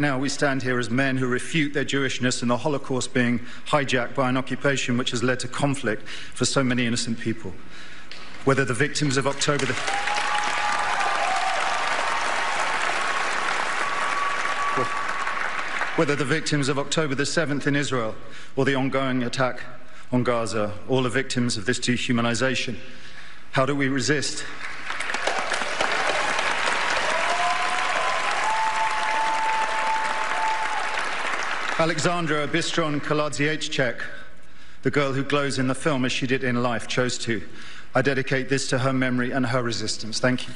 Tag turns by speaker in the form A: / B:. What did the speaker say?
A: now we stand here as men who refute their Jewishness and the Holocaust being hijacked by an occupation which has led to conflict for so many innocent people. Whether the victims of October the whether the victims of October the 7th in Israel or the ongoing attack on Gaza, all are victims of this dehumanization. How do we resist? Alexandra Bystroń Kołodziejczyk, the girl who glows in the film as she did in life, chose to. I dedicate this to her memory and her resistance. Thank you.